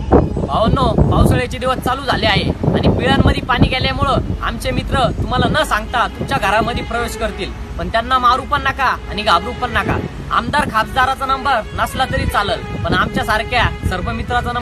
भावनो पावसाळ्याचे दिवस चालू झाले आहे आणि पिळांमध्ये पाणी गेल्यामुळं आमचे मित्र तुम्हाला न सांगता तुमच्या घरामध्ये प्रवेश करतील. पण त्यांना मारू पण नका आणि घाबरू पण नका. आमदार खासदाराचा नंबर नसला तरी चालल पण आमच्या सारख्या सर्व मित्राचा नंबर